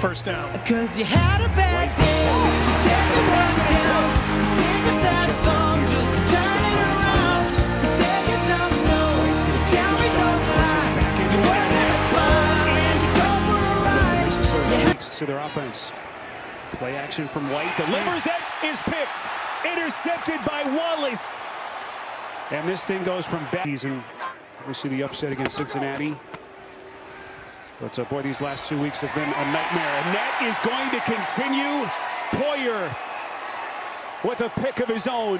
First down. Cause you had a bad day, take the world down. Sing a sad song just to turn it around. Say you don't know, tell me don't lie. You wear that smile and go for a ride. To their offense. Play action from White. Delivers that is picked. Intercepted by Wallace. And this thing goes from back. Season. We see the upset against Cincinnati. But uh, boy, these last two weeks have been a nightmare. And that is going to continue. Poyer with a pick of his own.